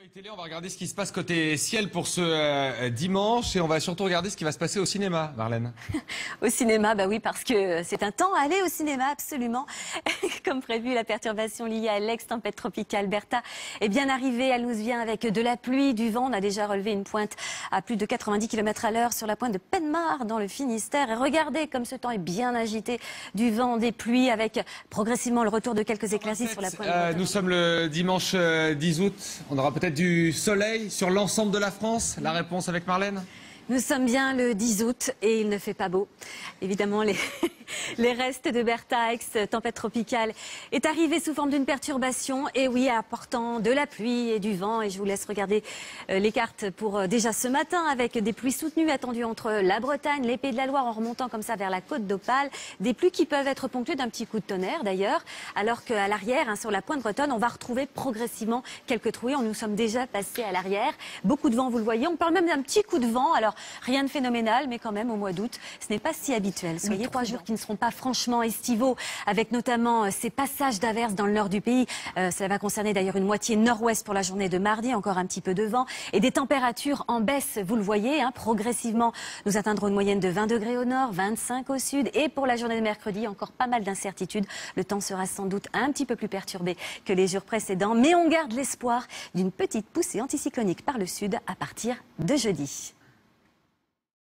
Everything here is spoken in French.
Sur les télés, on va regarder ce qui se passe côté ciel pour ce euh, dimanche et on va surtout regarder ce qui va se passer au cinéma, Marlène. Au cinéma, bah oui, parce que c'est un temps à aller au cinéma, absolument. Comme prévu, la perturbation liée à l'ex-tempête tropicale Bertha est bien arrivée. Elle nous vient avec de la pluie, du vent. On a déjà relevé une pointe à plus de 90 km à l'heure sur la pointe de Penmar dans le Finistère. Et regardez comme ce temps est bien agité. Du vent, des pluies avec progressivement le retour de quelques éclaircies sur la pointe de Euh, Bertha. nous sommes le dimanche euh, 10 août. On aura peut-être du soleil sur l'ensemble de la France? La réponse avec Marlène? Nous sommes bien le 10 août et il ne fait pas beau. Évidemment, les, les restes de Bertha, ex-tempête tropicale, est arrivé sous forme d'une perturbation. Et oui, apportant de la pluie et du vent. Et je vous laisse regarder euh, les cartes pour euh, déjà ce matin avec des pluies soutenues attendues entre la Bretagne, les Pays de la Loire en remontant comme ça vers la côte d'Opale. Des pluies qui peuvent être ponctuées d'un petit coup de tonnerre d'ailleurs. Alors qu'à l'arrière, hein, sur la pointe bretonne, on va retrouver progressivement quelques trouées. Nous sommes déjà passés à l'arrière. Beaucoup de vent, vous le voyez. On parle même d'un petit coup de vent. Alors, rien de phénoménal, mais quand même, au mois d'août, ce n'est pas si habituel. Soyez trois jours qui ne seront pas franchement estivaux, avec notamment euh, ces passages d'averses dans le nord du pays. Euh, cela va concerner d'ailleurs une moitié nord-ouest pour la journée de mardi, encore un petit peu de vent. Et des températures en baisse, vous le voyez, hein, progressivement. Nous atteindrons une moyenne de 20 degrés au nord, 25 au sud. Et pour la journée de mercredi, encore pas mal d'incertitudes. Le temps sera sans doute un petit peu plus perturbé que les jours précédents. Mais on garde l'espoir d'une petite poussée anticyclonique par le sud à partir de jeudi.